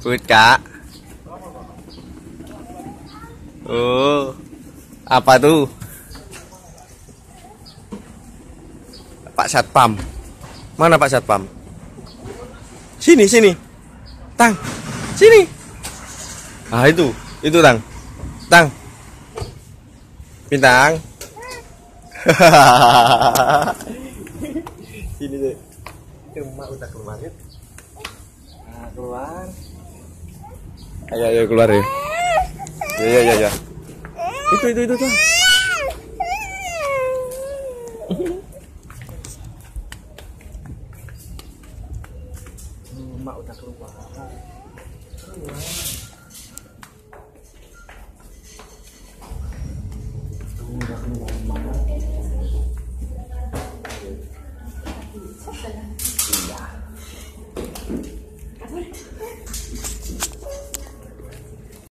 Buka. Oh. Apa tuh? Pak Satpam. Mana Pak Satpam? Sini, sini. Tang. Sini. Ah, itu. Itu, Tang. Tang. Bintang. sini deh. Emak udah keluar ya. Nah, keluar. Ayo, ayo keluar ya. Ya, ya, ya, ya. Itu, itu, itu tuh. Emak udah keluar. 起来。